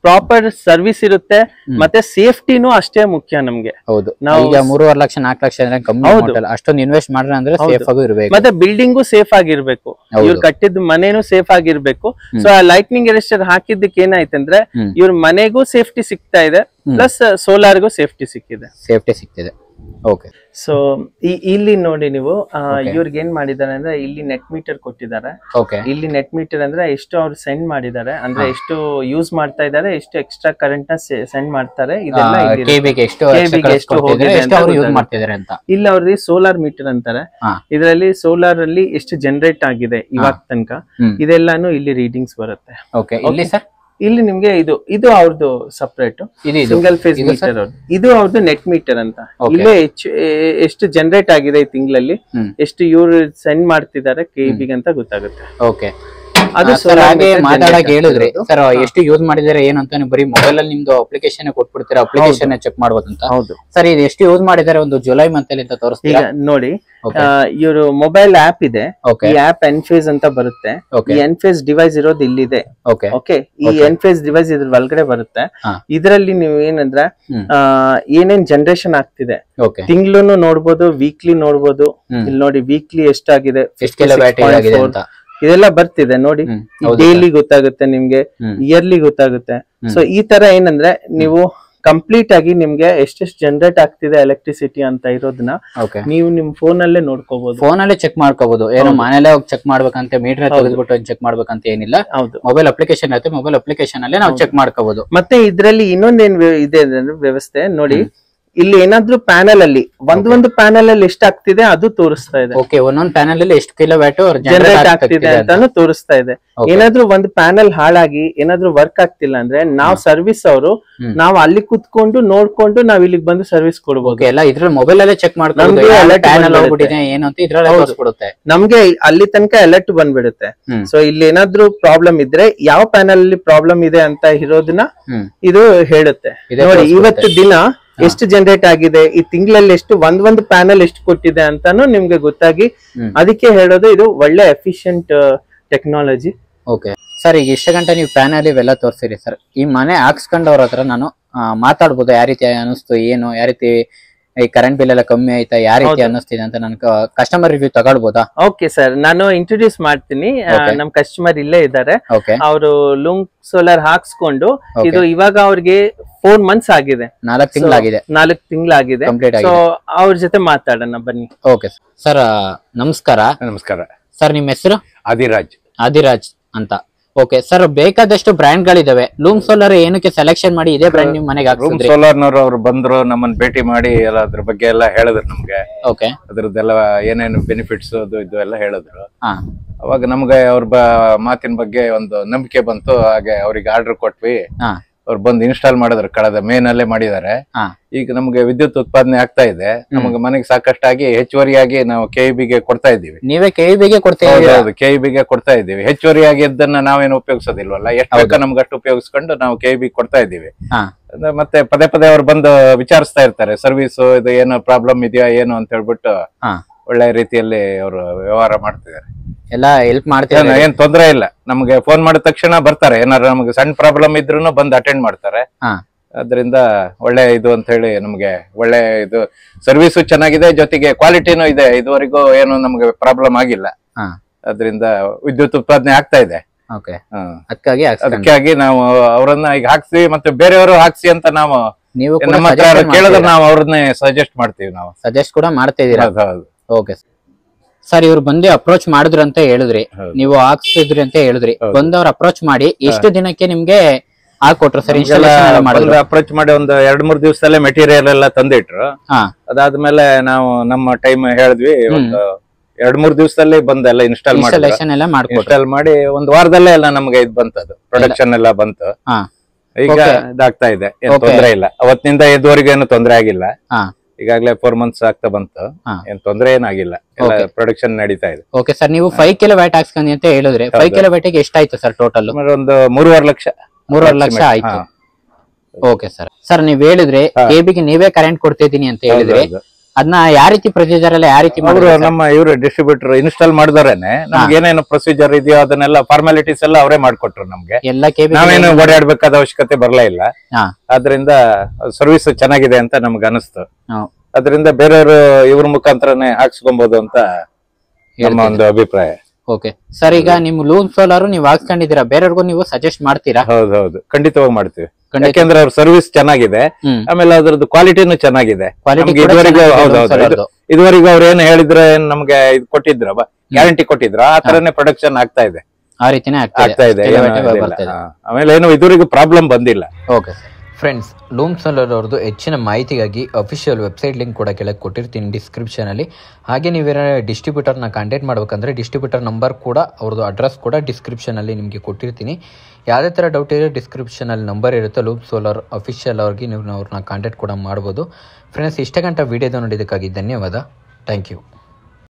B: ಪ್ರಾಪರ್ ಸರ್ವಿಸ್ ಇರುತ್ತೆ ಮತ್ತೆ ಸೇಫ್ಟಿನೂ ಅಷ್ಟೇ ಮುಖ್ಯ ನಮ್ಗೆ.
A: ಹೌದು.
B: ನಾವು-
A: ಈಗ ಮೂರುವರೆ ಲಕ್ಷ ನಾಲ್ಕು ಲಕ್ಷ ಅಂದ್ರೆ ಕಮ್ಮಿ. ಅಷ್ಟೊಂದು ಇನ್ವೆಸ್ಟ್ ಮಾಡ್ರೆ ಅಂದ್ರೆ ಸೇಫ್ ಆಗೂ ಇರಬೇಕು.
B: ಮತ್ತೆ ಬಿಲ್ಡಿಂಗು ಸೇಫ್ ಆಗಿರ್ಬೇಕು. ಇವ್ರು ಕಟ್ಟಿದ ಮನೇನು ಸೇಫ್ ಆಗಿರ್ಬೇಕು. ಸೊ ಆ ಲೈಟ್ನಿಂಗ್ ಎರೆಸ್ಟರ್ ಹಾಕಿದ್ದಕ್ಕೆ ಏನಾಯ್ತಂದ್ರೆ. ಇವ್ರ ಮನೆಗೂ ಸೇಫ್ಟಿ ಸಿಗ್ತಾ ಇದೆ ಪ್ಲಸ್ ಸೋಲಾರ್ಗೂ ಸೇಫ್ಟಿ ಸಿಕ್ಕಿದೆ.
A: ಸೇಫ್ಟಿ ಸಿಗ್ತಿದೆ. ಓಕೆ
B: ಸೊ ಇಲ್ಲಿ ನೋಡಿ ನೀವು ಇವ್ರಿಗೆ ಏನ್ ಮಾಡಿದ್ದಾರೆ ಅಂದ್ರೆ ಇಲ್ಲಿ ನೆಟ್ ಮೀಟರ್ ಕೊಟ್ಟಿದ್ದಾರೆ. ಇಲ್ಲಿ ನೆಟ್ ಮೀಟರ್ ಅಂದ್ರೆ ಎಷ್ಟು ಅವ್ರು ಸೆಂಡ್ ಮಾಡಿದ್ದಾರೆ ಅಂದ್ರೆ ಎಷ್ಟು ಯೂಸ್ ಮಾಡ್ತಾ ಇದ್ದಾರೆ ಎಷ್ಟು ಎಕ್ಸ್ಟ್ರಾ ಕರೆಂಟ್ನ ಸೆಂಡ್ ಮಾಡ್ತಾರೆ ಇಲ್ಲಿ ಅವ್ರಿಗೆ ಸೋಲಾರ್ ಮೀಟರ್ ಅಂತಾರೆ. ಇದರಲ್ಲಿ ಸೋಲಾರ್ ಅಲ್ಲಿ ಎಷ್ಟು ಜನರೇಟ್ ಆಗಿದೆ ಇವಾಗ ತನಕ ಇದೆಲ್ಲಾನು ಇಲ್ಲಿ ರೀಡಿಂಗ್ಸ್ ಬರುತ್ತೆ.
A: ಇಲ್ಲಿ
B: ನಿಮ್ಗೆ ಇದು ಇದು ಅವ್ರದ್ದು ಸಪ್ರೇಟ್ ಸಿಂಗಲ್ ಫೇಸ್ ಮೀಟರ್ ಇದು ಅವ್ರದ್ದು ನೆಟ್ ಮೀಟರ್ ಅಂತ. ಇಲ್ಲೇ ಹೆಚ್ಚು ಎಷ್ಟು ಜನರೇಟ್ ಆಗಿದೆ ಈ ತಿಂಗಳಲ್ಲಿ ಎಷ್ಟು ಇವ್ರು ಸೆಂಡ್ ಮಾಡ್ತಿದ್ದಾರೆ ಕೆ ಅಂತ ಗೊತ್ತಾಗುತ್ತೆ.
A: ಓಕೆ
B: ಅದು
A: ಸರ್ ಹಾಗೆ ಮಾತಾಡಕ್ ಹೇಳಿದ್ರಿ. ಸರ್ ಎಷ್ಟು ಯೂಸ್ ಮಾಡಿದ್ರೆ ಏನು ಅಂತ ನೀವು ಬರೀ ಮೊಬೈಲ್ ಅಲ್ಲಿ ನಿಮ್ದು ಅಪ್ಲಿಕೇಶನ್ ಕೊಟ್ಬಿಡ್ತೀರಾ? ಅಪ್ಲಿಕೇಶನ್ ಚೆಕ್ ಮಾಡ್ಬೋದಂತ?
B: ಹೌದು.
A: ಸರ್ ಇದು ಎಷ್ಟು ಯೂಸ್ ಮಾಡಿದ್ದಾರೆ ಒಂದು ಜುಲೈ ಮಂತ್ ಅಲ್ಲಿ ಅಂತ ತೋರಿಸ್ತೀರಾ?
B: ನೋಡಿ. ಇವರು ಮೊಬೈಲ್ ಆಪ್ ಇದೆ. ಈ ಆಪ್ ಎನ್ಫೇಸ್ ಅಂತ ಬರುತ್ತೆ. ಈ ಎನ್ಫೇಸ್ ಡಿವೈಸ್ ಇರೋದು ಇಲ್ಲಿದೆ.
A: ಓಕೆ
B: ಓಕೆ ಈ ಎನ್ಫೇಸ್ ಡಿವೈಸ್ ಇದ್ರ ಒಳಗಡೆ ಬರುತ್ತೆ. ಇದರಲ್ಲಿ ನೀವು ಏನಂದ್ರೆ ಆ, ಏನೇನ್ ಜನರೇಷನ್ ಆಗ್ತಿದೆ.
A: ಓಕೆ
B: ತಿಂಗ್ಳುನು ನೋಡ್ಬೋದು ವೀಕ್ಲಿ ನೋಡ್ಬೋದು. ಇಲ್ಲಿ ನೋಡಿ ವೀಕ್ಲಿ ಎಷ್ಟಾಗಿದೆ?
A: ಎಷ್ಟು ಕಿಲೋ ಬ್ಯಾಟರಿ ಆಗಿದೆ
B: 56.4.
A: ಅಂತ
B: ಇದೆಲ್ಲ ಬರ್ತಿದೆ ನೋಡಿ. ಡೈಲಿ ಗೊತ್ತಾಗುತ್ತೆ ನಿಮ್ಗೆ ಇಯರ್ಲಿ ಗೊತ್ತಾಗುತ್ತೆ. ಸೊ ಈ ತರ ಏನಂದ್ರೆ ನೀವು ಕಂಪ್ಲೀಟ್ ಆಗಿ ನಿಮ್ಗೆ ಎಷ್ಟೆಷ್ಟು ಜನರೇಟ್ ಆಗ್ತಿದೆ ಎಲೆಕ್ಟ್ರಿಸಿಟಿ ಅಂತ ಇರೋದನ್ನ ನೀವು ನಿಮ್ ಫೋನ್ ಅಲ್ಲೇ ನೋಡ್ಕೋಬಹುದು
A: ಫೋನ್ ಅಲ್ಲೇ ಚೆಕ್ ಮಾಡ್ಕೋಬಹುದು ಏನೋ ಮನೇಲೆ ಹೋಗಿ ಚೆಕ್ ಮಾಡ್ಬೇಕಂತ ಮೀಟರ್ ತೆಗೆದ್ಬಿಟ್ಟು ಚೆಕ್ ಮಾಡ್ಬೇಕಂತ ಏನಿಲ್ಲ.
B: ಹೌದು.
A: ಮೊಬೈಲ್ ಅಪ್ಲಿಕೇಶನ್ ಇರುತ್ತೆ ಮೊಬೈಲ್ ಅಪ್ಲಿಕೇಶನ್ ಅಲ್ಲೇ ನಾವು ಚೆಕ್ ಮಾಡ್ಕೋಬಹುದು
B: ಮತ್ತೆ ಇದ್ರಲ್ಲಿ ಇನ್ನೊಂದೇನ್ ಇದೆ ವ್ಯವಸ್ಥೆ ನೋಡಿ. ಇಲ್ಲಿ ಏನಾದ್ರೂ ಪ್ಯಾನಲ್ ಅಲ್ಲಿ ಒಂದ್ ಒಂದು ಪ್ಯಾನಲ್ ಅಲ್ಲಿ ಎಷ್ಟು ಆಗ್ತಿದೆ ಅದು ತೋರಿಸ್ತಾ ಇದೆ.
A: ಓಕೆ ಒಂದೊಂದ್ ಪ್ಯಾನಲ್ ಅಲ್ಲಿ ಎಷ್ಟು ಕಿಲೋ ವ್ಯಾಟ್
B: ಜನರೇಟ್ ಆಗ್ತಿದೆ ಅಂತಾನು ತೋರಿಸ್ತಾ ಇದೆ. ಏನಾದ್ರೂ ಒಂದು ಪ್ಯಾನಲ್ ಹಾಳಾಗಿ ಏನಾದ್ರೂ ವರ್ಕ್ ಆಗ್ತಿಲ್ಲ ಅಂದ್ರೆ ನಾವ್ ಸರ್ವಿಸ್ ಅವರು. ನಾವ್ ಅಲ್ಲಿ ಕುತ್ಕೊಂಡು ನೋಡ್ಕೊಂಡು ನಾವ್ ಇಲ್ಲಿಗೆ ಬಂದು ಸರ್ವಿಸ್ ಕೊಡ್ಬೋದು.
A: ಎಲ್ಲ ಇದ್ರ ಮೊಬೈಲ್ ಅಲ್ಲೇ ಚೆಕ್ ಮಾಡ್ಕೊಂಡು
B: ನಮ್ಗೆ ಅಲ್ಲಿ ತನಕ ಅಲರ್ಟ್ ಬಂದ್ಬಿಡುತ್ತೆ. ಸೊ ಇಲ್ಲಿ ಏನಾದ್ರೂ ಪ್ರಾಬ್ಲಮ್ ಇದ್ರೆ ಯಾವ ಪ್ಯಾನಲ್ ಅಲ್ಲಿ ಪ್ರಾಬ್ಲಮ್ ಇದೆ ಅಂತ ಇರೋದನ್ನ ಇದು ಹೇಳುತ್ತೆ. ನೋಡಿ ಇವತ್ತು ದಿನ ಎಷ್ಟು ಜನರೇಟ್ ಆಗಿದೆ? ಈ ತಿಂಗಳಲ್ಲಿ ಎಷ್ಟು ಒಂದ್ ಒಂದ್ ಪ್ಯಾನಲ್ ಎಷ್ಟು ಕೊಟ್ಟಿದೆ ಅಂತಾನು ನಿಮ್ಗೆ ಗೊತ್ತಾಗಿ. ಅದಕ್ಕೆ ಹೇಳೋದು ಇದು ಒಳ್ಳೆ ಎಫಿಷಿಯಂಟ್ ಟೆಕ್ನಾಲಜಿ
A: ಓಕೆ. ಸರ್ ಈಗ ಇಷ್ಟ ಗಂಟೆ ನೀವು ಪ್ಯಾನಲ್ ಇವೆಲ್ಲ ತೋರಿಸಿರಿ ಸರ್. ಈ ಮನೆ ಹಾಕ್ಸ್ಕೊಂಡವ್ರ ಹತ್ರ ನಾನು ಮಾತಾಡ್ಬೋದು ಯಾವ ರೀತಿ ಅನಿಸ್ತು ಏನು ಯಾವ ರೀತಿ ಈ ಕರೆಂಟ್ ಬಿಲ್ ಎಲ್ಲ ಕಮ್ಮಿ ಆಯ್ತಾ ಯಾವ ರೀತಿ
B: ಅನಿಸ್ತಿದೆ
A: ಅನ್ನಿಸ್ತಿದೆ ಅಂತ ನಾನು ಕಸ್ಟಮರ್ ರಿವ್ಯೂ ತಗೊಳ್ಬೋದಾ?
B: ಓಕೆ ಸರ್ ನಾನು ಇಂಟ್ರೊಡ್ಯೂಸ್ ಮಾಡ್ತೀನಿ. ನಮ್ ಕಸ್ಟಮರ್ ಇಲ್ಲೇ ಇದ್ದಾರೆ. ಅವರು ಲುಂಗ್ ಸೋಲಾರ್ ಹಾಕ್ಸ್ಕೊಂಡು ಇದು ಇವಾಗ ಅವ್ರಿಗೆ ಫೋರ್ ಮಂತ್ಸ್ ಆಗಿದೆ.
A: ನಾಲ್ಕು ತಿಂಗಳಾಗಿದೆ.
B: ನಾಲ್ಕು ತಿಂಗಳಾಗಿದೆ.
A: ಕಂಪ್ಲೀಟ್
B: ಸೊ
A: ಆಗಿದೆ
B: ಅವ್ರ ಜೊತೆ ಮಾತಾಡೋಣ ಬನ್ನಿ.
A: ಓಕೆ ಸರ್ ನಮಸ್ಕಾರ.
C: ನಮಸ್ಕಾರ.
A: ಸರ್ ನಿಮ್ಮ ಹೆಸರು?
C: ಆದಿರಾಜ್.
A: ಆದಿರಾಜ್ ಅಂತ. ಓಕೆ ಸರ್ ಬೇಕಾದಷ್ಟು ಬ್ರ್ಯಾಂಡ್ ಗಳಿದಾವೆ ಲೂಮ್ ಸೋಲಾರ್ ಏನಕ್ಕೆ ಸೆಲೆಕ್ಷನ್ ಮಾಡಿ ಇದೇ ಬ್ರ್ಯಾಂಡ್ ನಿಮ್ ಮನೆಗೆ
C: ಲೂಮ್
A: ಸೋಲರ್
C: ಸೋಲಾರ್ನವ್ರು ಅವ್ರು ಬಂದ್ರು ನಮ್ಮನ್ನ ಭೇಟಿ ಮಾಡಿ ಎಲ್ಲ ಅದ್ರ ಬಗ್ಗೆ ಎಲ್ಲ ಹೇಳಿದ್ರು ನಮ್ಗೆ.
A: ಓಕೆ
C: ಅದ್ರದ್ದೆಲ್ಲ ಏನೇನು ಬೆನಿಫಿಟ್ಸ್ ಅದು ಇದು ಎಲ್ಲ ಹೇಳಿದ್ರು.
A: ಹಾ.
C: ಅವಾಗ ನಮ್ಗೆ ಅವ್ರ ಬ ಮಾತಿನ ಬಗ್ಗೆ ಒಂದು ನಂಬಿಕೆ ಬಂತು ಹಾಗೆ ಅವ್ರಿಗೆ ಆರ್ಡರ್ ಕೊಟ್ವಿ.
A: ಹಾ.
C: ಅವ್ರು ಬಂದು ಇನ್ಸ್ಟಾಲ್ ಮಾಡಿದ್ರು ಕಳೆದ ಮೇ ನಲ್ಲೇ ಮಾಡಿದ್ದಾರೆ ಈಗ ನಮ್ಗೆ ವಿದ್ಯುತ್ ಉತ್ಪಾದನೆ ಆಗ್ತಾ ಇದೆ. ನಮಗೆ ಮನೆಗೆ ಸಾಕಷ್ಟಾಗಿ ಹೆಚ್ಚುವರಿಯಾಗಿ ನಾವು ಕೆಇಬಿಗೆ ಗೆ ಕೊಡ್ತಾ ಇದ್ದೀವಿ.
A: ನೀವೇ ಕೆ ಬಿಗೆ ಕೊಡ್ತೀವಿ
C: ಕೆಇಬಿಗೆ ಕೆ ಗೆ ಕೊಡ್ತಾ ಇದ್ದೀವಿ. ಹೆಚ್ಚುವರಿಯಾಗಿ ಇದ್ದನ್ನ ನಾವೇನು ಉಪಯೋಗಿಸೋದಿಲ್ವಲ್ಲ? ಎಷ್ಟು ಬೇಕೋ ನಮ್ಗೆ ಅಷ್ಟು ಉಪಯೋಗಿಸ್ಕೊಂಡು ನಾವು ಕೆಇಬಿ ಕೊಡ್ತಾ ಇದ್ದೀವಿ. ಅಂದ್ರೆ ಮತ್ತೆ ಪದೇ ಪದೇ ಅವ್ರು ಬಂದು ವಿಚಾರಿಸ್ತಾ ಇರ್ತಾರೆ ಸರ್ವಿಸ್ ಇದು ಏನು ಪ್ರಾಬ್ಲಮ್ ಇದೆಯಾ ಏನು? ಅಂತ ಹೇಳ್ಬಿಟ್ಟು ಒಳ್ಳೆ ರೀತಿಯಲ್ಲಿ ಅವರು ವ್ಯವಹಾರ ಮಾಡ್ತಿದ್ದಾರೆ.
A: ಎಲ್ಲ ಹೆಲ್ಪ್ ಮಾಡ್ತೀವಿ
C: ಏನು ತೊಂದರೆ ಇಲ್ಲ. ನಮ್ಗೆ ಫೋನ್ ಮಾಡಿದ ತಕ್ಷಣ ಬರ್ತಾರೆ. ಏನಾದ್ರು ನಮ್ಗೆ ಸಣ್ಣ ಪ್ರಾಬ್ಲಮ್ ಇದ್ರೂ ಬಂದು ಅಟೆಂಡ್ ಮಾಡ್ತಾರೆ.
A: ಹಾ.
C: ಅದರಿಂದ ಒಳ್ಳೆ ಇದು ಅಂತ ಹೇಳಿ ನಮಗೆ ಒಳ್ಳೆ ಇದು ಸರ್ವಿಸು ಚೆನ್ನಾಗಿದೆ ಜೊತೆಗೆ ಕ್ವಾಲಿಟಿನೂ ಇದೆ. ಇದುವರೆಗೂ ಏನು ನಮಗೆ ಪ್ರಾಬ್ಲಮ್ ಆಗಿಲ್ಲ.
A: ಹಾ.
C: ಅದರಿಂದ ವಿದ್ಯುತ್ ಉತ್ಪಾದನೆ ಆಗ್ತಾ ಇದೆ.
A: Okay
C: hmm.
A: ಅದಕ್ಕಾಗಿ
C: ಅದಕ್ಕಾಗಿ ನಾವು ಅವರನ್ನ ಈಗ ಹಾಕ್ಸಿ ಮತ್ತೆ ಬೇರೆಯವರು ಹಾಕ್ಸಿ ಅಂತ ನಾವು
A: ನೀವು
C: ನಮ್ಮ ಹತ್ರ ಕೇಳಿದ್ರೆ ನಾವು ಅವ್ರನ್ನೇ ಸಜೆಸ್ಟ್ ಮಾಡ್ತೀವಿ ನಾವು.
A: ಸಜೆಸ್ಟ್ ಕೂಡ ಮಾಡ್ತಾ ಇದೀರಾ
C: ಹೌದು, ಹೌದು.
A: ಓಕೆ ಸರ್ ಇವ್ರು ಬಂದು ಅಪ್ರೋಚ್ ಮಾಡಿದ್ರು ಅಂತ ಹೇಳಿದ್ರಿ ನೀವು ಹಾಕ್ಸಿದ್ರಿ ಅಂತ ಹೇಳಿದ್ರಿ.
C: ಬಂದು
A: ಬಂದವ್ರ ಅಪ್ರೋಚ್ ಮಾಡಿ ಎಷ್ಟು ದಿನಕ್ಕೆ ನಿಮ್ಗೆ ಹಾಕೊಟ್ರು ಸರ್ ಮಾಡಿದ್ರು.
C: ಅಪ್ರೋಚ್ ಮಾಡಿ ಒಂದು ಎರಡ್ ಮೂರ್ ದಿವಸದಲ್ಲೇ ಮೆಟೀರಿಯಲ್ ಎಲ್ಲ ತಂದಿಟ್ರು. ಅದಾದ್ಮೇಲೆ ನಾವು ನಮ್ಮ ಟೈಮ್ ಹೇಳಿದ್ವಿ ಒಂದು ಎರಡ್ ಮೂರ್ ದಿವಸದಲ್ಲಿ ಬಂದೆಲ್ಲ ಎಲ್ಲ ಇನ್ಸ್ಟಾಲ್ ಮಾಡಿ ಇನ್ಸ್ಟಾಲ್ ಮಾಡಿ ಒಂದ್ ವಾರದಲ್ಲೇ ಎಲ್ಲ ನಮ್ಗೆ ಇದು ಬಂತದು ಪ್ರೊಡಕ್ಷನ್ ಎಲ್ಲ ಬಂತು. ಈಗ ಇದಾಗ್ತಾ ಇದೆ ತೊಂದ್ರೆ ಇಲ್ಲ. ಅವತ್ತಿನಿಂದ ಇದುವರೆಗೂ ಏನು ತೊಂದ್ರೆ ಆಗಿಲ್ಲ. ಈಗಾಗ್ಲೇ ಫೋರ್ ಮಂತ್ಸ್ ಆಗ್ತಾ ಬಂತು. ಏನ್ ತೊಂದರೆ ಏನಾಗಿಲ್ಲ. ಎಲ್ಲ ಪ್ರೊಡಕ್ಷನ್ ನಡೀತಾ ಇದೆ.
A: ಓಕೆ ಸರ್ ನೀವು ಫೈವ್ ಕಿಲೋ ವ್ಯಾಟ್ ಹಾಕ್ಸ್ಕೊಂಡಿ ಅಂತ ಹೇಳಿದ್ರೆ ಫೈವ್. ಕಿಲೋ ವ್ಯಾಟಿಗೆ ಎಷ್ಟಾಯ್ತು ಸರ್ ಟೋಟಲ್
C: ಒಂದು ಮೂರುವರೆ ಲಕ್ಷ.
A: ಮೂರುವರೆ ಲಕ್ಷ ಆಯ್ತು. ಓಕೆ ಸರ್ ಸರ್ ನೀವ್ ಹೇಳಿದ್ರೆ. ಕೆಬಿಗೆ ನೀವೇ ಕರೆಂಟ್ ಕೊಡ್ತಿದ್ದೀನಿ ಅಂತ ಹೇಳಿದ್ರಿ. ಅದನ್ನ ಯಾವ ರೀತಿ ಪ್ರೊಸೀಜರ್ ಎಲ್ಲ ಯಾವ ರೀತಿ
C: ಅವರು ನಮ್ಮ ಇವರು ಡಿಸ್ಟ್ರಿಬ್ಯೂಟರ್ ಇನ್ಸ್ಟಾಲ್ ಮಾಡಿದವರೇನೆ ನಮ್ಗೆ ಏನೇನು ಪ್ರೊಸೀಜರ್ ಇದೆಯೋ ಅದನ್ನೆಲ್ಲ ಫಾರ್ಮಾಲಿಟೀಸ್ ಎಲ್ಲ ಅವರೇ ಮಾಡ್ಕೊಟ್ರು ನಮ್ಗೆ.
A: ಎಲ್ಲ
C: ನಾವೇನು ಓಡಾಡ್ಬೇಕಾದ ಅವಶ್ಯಕತೆ ಬರಲೇ ಇಲ್ಲ. ಆದ್ರಿಂದ ಸರ್ವಿಸ್ ಚೆನ್ನಾಗಿದೆ ಅಂತ ನಮ್ಗೆ ಅನಿಸ್ತು. ಅದರಿಂದ ಬೇರೆಯವರು ಇವ್ರ ಮುಖಾಂತರನೇ ಹಾಕ್ಸ್ಕೊಬಹುದು ಅಂತ ನಮ್ಮ ಒಂದು ಅಭಿಪ್ರಾಯ.
A: ಓಕೆ ಸರ್ ಈಗ ನಿಮ್ ಲೋನ್ ಸೋಲಾರು ನೀವು ಹಾಕ್ಸ್ಕೊಂಡಿದ್ದೀರಾ? ಬೇರೆಯವ್ರಿಗೂ ನೀವು ಸಜೆಸ್ಟ್ ಮಾಡ್ತೀರಾ?
C: ಹೌದು ಹೌದು. ಖಂಡಿತವಾಗಿ ಮಾಡ್ತೀವಿ. ಯಾಕೆಂದ್ರೆ ಅವ್ರ ಸರ್ವಿಸ್ ಚೆನ್ನಾಗಿದೆ. ಆಮೇಲೆ ಅದ್ರದ್ದು ಕ್ವಾಲಿಟಿನೂ ಚೆನ್ನಾಗಿದೆ. ಇದುವರೆಗೂ ಇದುವರೆಗೂ ಅವ್ರು ಏನು ಹೇಳಿದ್ರೆ ಏನ್ ನಮ್ಗೆ ಇದು ಕೊಟ್ಟಿದ್ರ ಗ್ಯಾರಂಟಿ ಕೊಟ್ಟಿದ್ರ ಆ ತರನೇ ಪ್ರೊಡಕ್ಷನ್ ಆಗ್ತಾ ಇದೆ.
A: ಆ ರೀತಿನೇ
C: ಆಗ್ತಾ ಇದೆ. ಆಮೇಲೆ ಏನು ಇದುವರೆಗೂ ಪ್ರಾಬ್ಲಮ್ ಬಂದಿಲ್ಲ.
A: Okay sir friends Loom Solar ಅವ್ರದ್ದು ಹೆಚ್ಚಿನ ಮಾಹಿತಿಗಾಗಿ ಅಫಿಷಿಯಲ್ ವೆಬ್ಸೈಟ್ ಲಿಂಕ್ ಕೂಡ ಕೆಳಗೆ ಕೊಟ್ಟಿರ್ತೀನಿ ಡಿಸ್ಕ್ರಿಪ್ಷನಲ್ಲಿ ಹಾಗೆ ನೀವೇನಾದ್ರೆ ಡಿಸ್ಟ್ರಿಬ್ಯೂಟರ್ನ ಕಾಂಟ್ಯಾಕ್ಟ್ ಮಾಡಬೇಕಂದ್ರೆ ಡಿಸ್ಟ್ರಿಬ್ಯೂಟರ್ ನಂಬರ್ ಕೂಡ ಅವ್ರದ್ದು ಅಡ್ರೆಸ್ ಕೂಡ ಡಿಸ್ಕ್ರಿಪ್ಷನಲ್ಲಿ ನಿಮಗೆ ಕೊಟ್ಟಿರ್ತೀನಿ. ಯಾವುದೇ ಥರ ಡೌಟ್ ಇರೋ ಡಿಸ್ಕ್ರಿಪ್ಷನಲ್ಲಿ ನಂಬರ್ ಇರುತ್ತೆ ಲೂಮ್ ಸೋಲಾರ್ ಅಫಿಷಿಯಲ್ ಅವ್ರಿಗೆ ನೀವು ಅವ್ರನ್ನ ಕಾಂಟ್ಯಾಕ್ಟ್ ಕೂಡ ಮಾಡ್ಬೋದು. ಫ್ರೆಂಡ್ಸ್ ಇಷ್ಟ ಗಂಟ ವೀಡಿಯೋದ ನೋಡಿದ್ದಕ್ಕಾಗಿ ಧನ್ಯವಾದ. Thank you